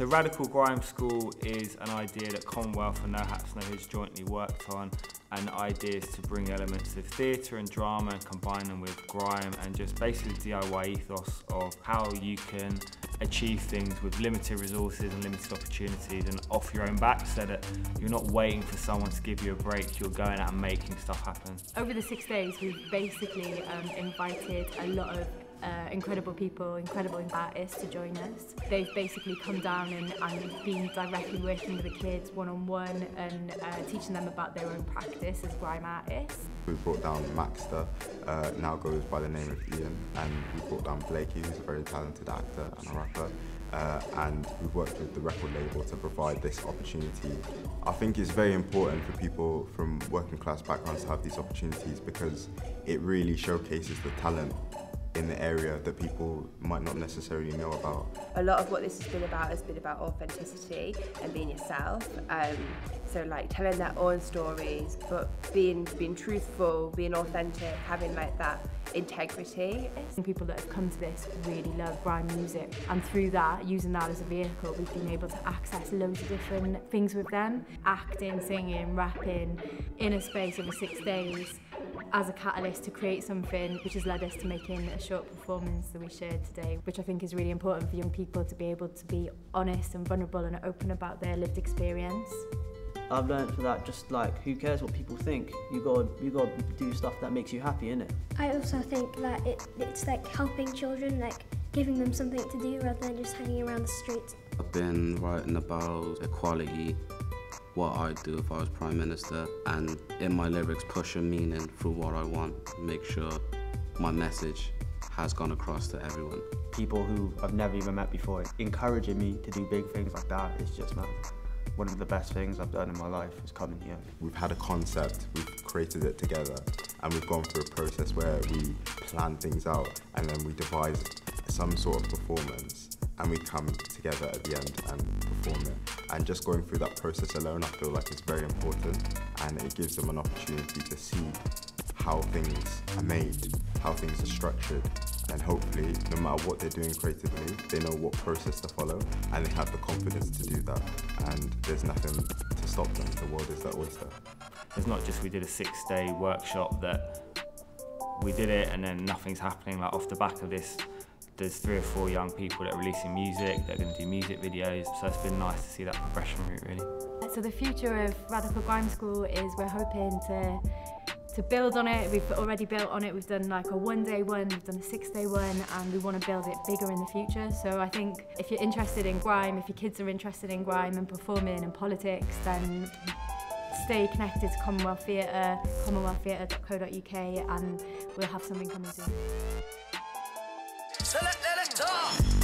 So Radical Grime School is an idea that Common Wealth and No Hats No Hoods jointly worked on and the idea is to bring elements of theatre and drama and combine them with grime and just basically DIY ethos of how you can achieve things with limited resources and limited opportunities and off your own back so that you're not waiting for someone to give you a break, you're going out and making stuff happen. Over the six days we've basically um, invited a lot of uh, incredible people, incredible artists to join us. They've basically come down and, and been directly working with the kids one-on-one -on -one and uh, teaching them about their own practice as grime artists. We brought down Maxter, uh, now goes by the name of Ian, and we brought down Blakie, who's a very talented actor and a rapper. Uh, and we've worked with the record label to provide this opportunity. I think it's very important for people from working class backgrounds to have these opportunities because it really showcases the talent in the area that people might not necessarily know about. A lot of what this has been about has been about authenticity and being yourself. Um, so like telling their own stories, but being being truthful, being authentic, having like that integrity. People that have come to this really love grime music and through that, using that as a vehicle, we've been able to access loads of different things with them. Acting, singing, rapping in a space over six days as a catalyst to create something which has led us to making a short performance that we shared today, which I think is really important for young people to be able to be honest and vulnerable and open about their lived experience. I've learned for that just like who cares what people think? You got you got to do stuff that makes you happy in it I also think that it, it's like helping children like giving them something to do rather than just hanging around the streets. I've been writing about equality what I'd do if I was Prime Minister and in my lyrics push a meaning through what I want, make sure my message has gone across to everyone. People who I've never even met before encouraging me to do big things like that is just mad. One of the best things I've done in my life is coming here. We've had a concept, we've created it together, and we've gone through a process where we plan things out and then we devise some sort of performance and we come together at the end and perform it. And just going through that process alone, I feel like it's very important and it gives them an opportunity to see how things are made, how things are structured, and hopefully, no matter what they're doing creatively, they know what process to follow and they have the confidence to do that. And there's nothing to stop them. The world is their oyster. It's not just we did a six-day workshop that we did it and then nothing's happening. Like off the back of this, there's three or four young people that are releasing music, that are going to do music videos, so it's been nice to see that progression route really. So the future of Radical Grime School is we're hoping to to build on it. We've already built on it. We've done like a one day one, we've done a six day one, and we want to build it bigger in the future. So I think if you're interested in grime, if your kids are interested in grime and performing and politics, then stay connected to Common Wealth Theatre, commonwealththeatre.co.uk, and we'll have something coming soon. Select,